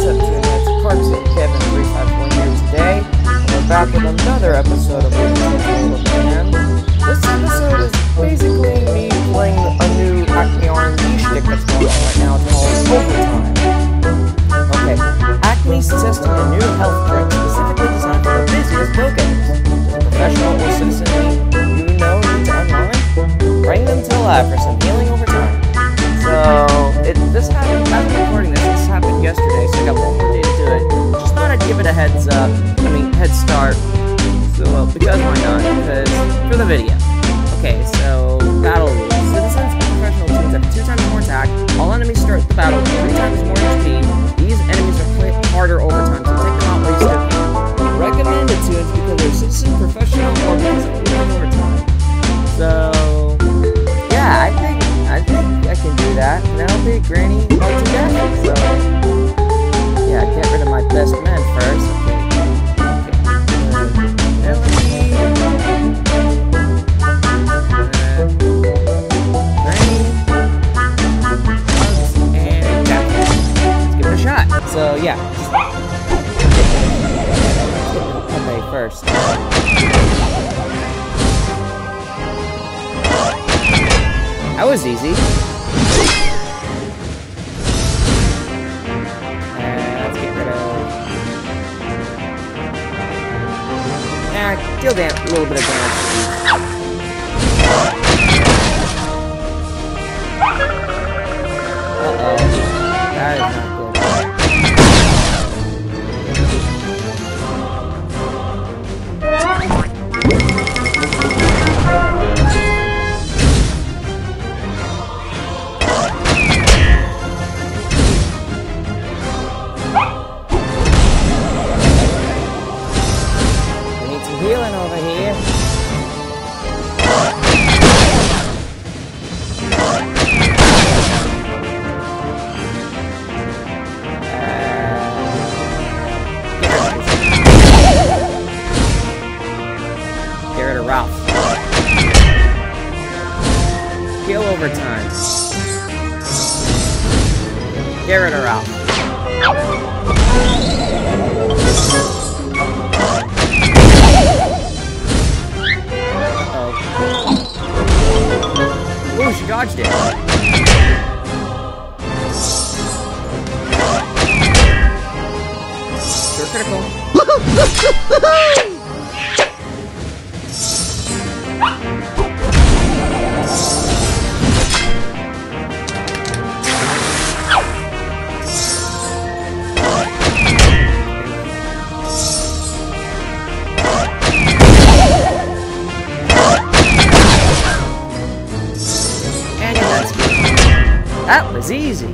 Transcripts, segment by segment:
What's up, Tuneheads? Cartoon Kevin 351 here today. We're back with another episode of World of Mayhem. This episode is basically me playing a new Acme R&D shtick that's going on right now called Overtime. Okay, Acme's testing a new health drink specifically designed for the busiest. Does professional or citizen you know need to unwind? Bring them to life for some healing over time. So, it, this happened, I'm recording this, yesterday, so I got one more day to do it. Just thought I'd give it a heads up, I mean, head start. So, well, because why not? Because, for the video. Okay, so, battle rules. Citizens and professional teams have two times more attack. All enemies start the battle with three times more HP. Was easy. Uh, deal a little bit of damage. Uh oh, that is not Uh, Get rid of Ralph. Heal over time. Get rid of Uh-oh. Ooh, she dodged it. Was easy.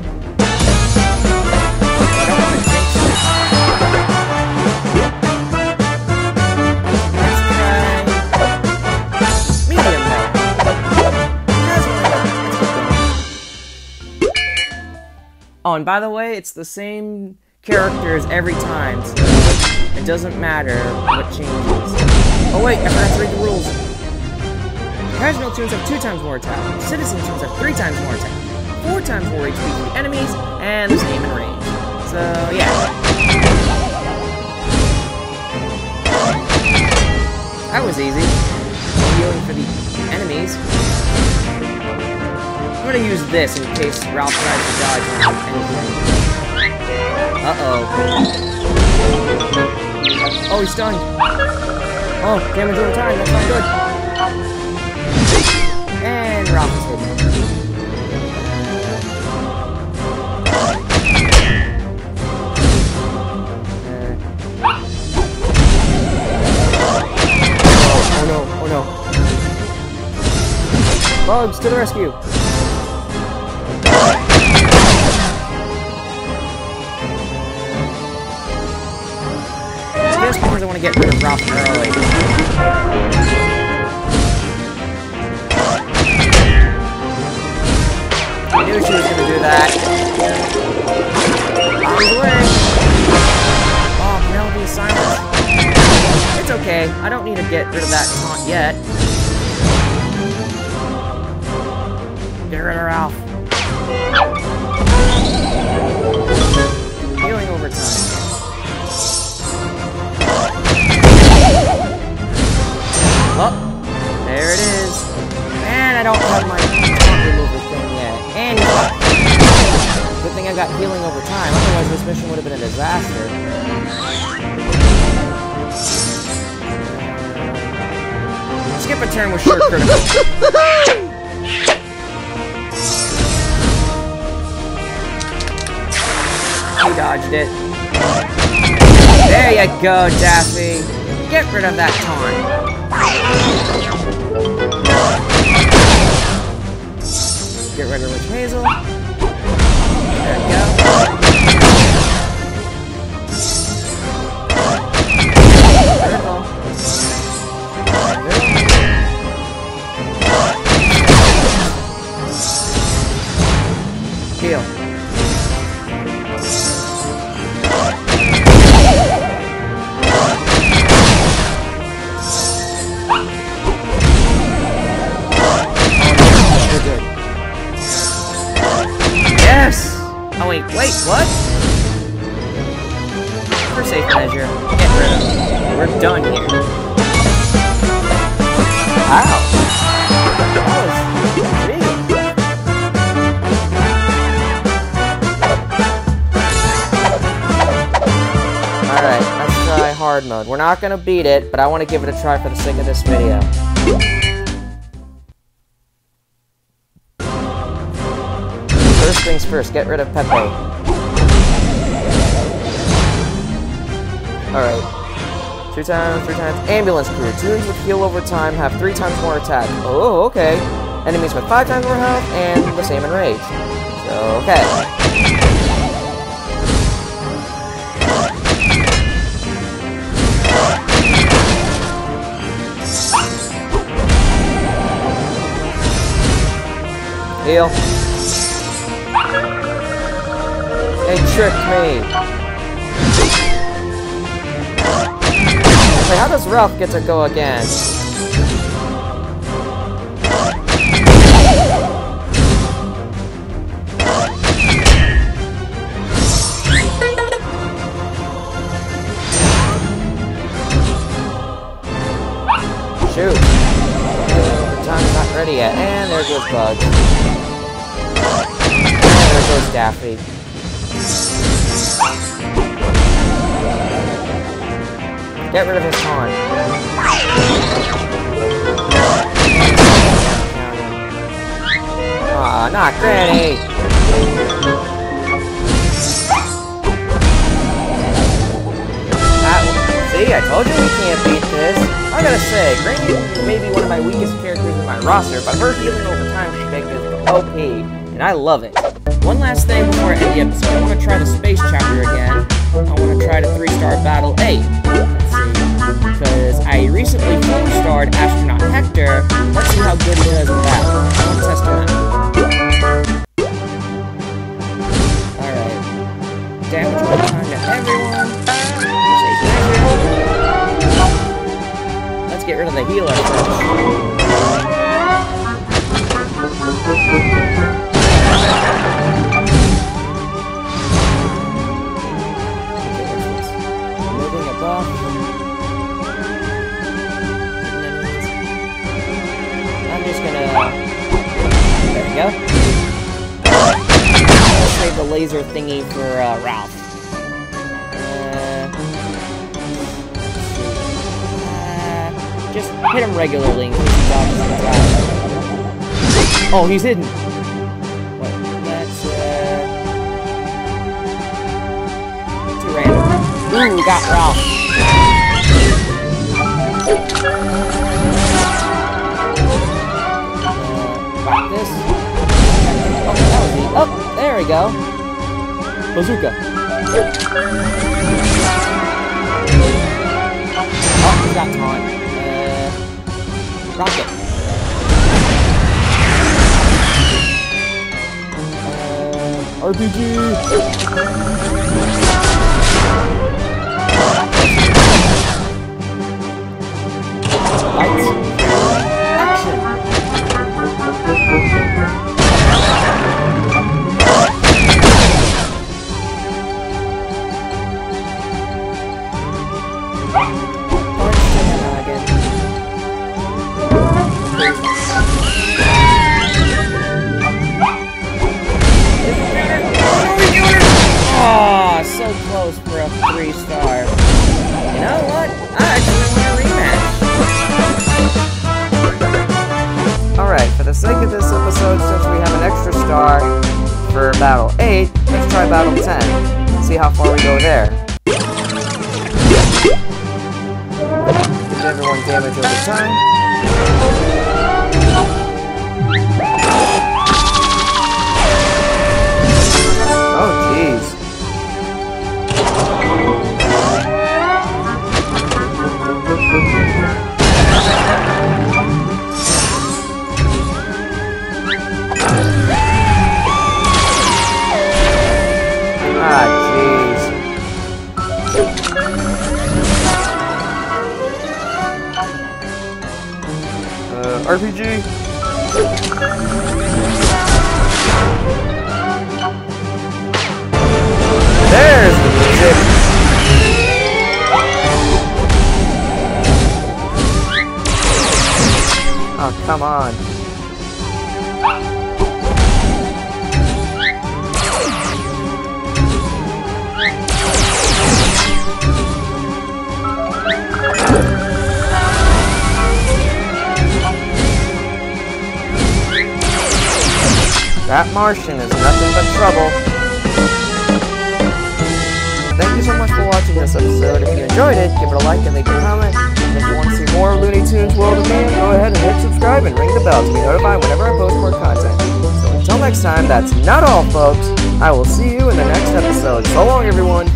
Oh, and by the way, it's the same characters every time, so it doesn't matter what changes. Oh wait, I forgot to read the rules. Casual tunes have two times more attack. Citizen tunes have three times more attack. Four times more HP for the enemies, and the same in range. So, yeah. That was easy. Healing for the enemies. I'm gonna use this in case Ralph tries to dodge anything. Uh-oh. Oh, he's stunned. Oh, damage over time, that's not good. And Ralph is hidden. Bugs to the rescue! Just because I want to get rid of Ralph early. He dodged it. There you go, Daffy. Get rid of that taunt. Get rid of Witch Hazel. There we go. Wait, what? For safe measure, get rid of him. We're done here. Wow. That was intriguing. Alright, let's try hard mode. We're not gonna beat it, but I want to give it a try for the sake of this video. Things first, get rid of Pepe. Alright. Two times, three times. Ambulance crew. Tunes with heal over time have three times more attack. Oh, okay. Enemies with five times more health and the same in rage. So, okay. Heal. They tricked me. Wait, how does Ralph get to go again? Shoot. The time's not ready yet. And there goes Bug. There goes Daffy. Get rid of his taunt. Aw, not Granny! Ah, see, I told you we can't beat this. I gotta say, Granny may be one of my weakest characters in my roster, but her healing over time shtick is OP, and I love it. One last thing before I end the episode, I want to try the space chapter again. I want to try the three-star battle 8. Because I recently four-starred astronaut Hector. Let's see how good he does in that. I want to test him out. Alright. Damage one time to everyone. Let's get rid of the healer first. Laser thingy for uh, Ralph. Uh, just hit him regularly. Oh, he's hidden. What? That's uh. Too random. Ooh, got Ralph. Uh, got this. Oh. Oh, there we go. Bazooka. Oh, got taunt. Uh, rocket. Uh, RPG. Lights. Sake of this episode, since we have an extra star for Battle 8, let's try Battle 10. See how far we go there. Gives everyone damage over time. Come on. That Martian is nothing but trouble. Thank you so much for watching this episode. If you enjoyed it, give it a like and leave a comment. If you want to see more Looney Tunes World of Mayhem, go ahead and hit subscribe and ring the bell to be notified whenever I post more content. So until next time, that's not all, folks. I will see you in the next episode. So long, everyone.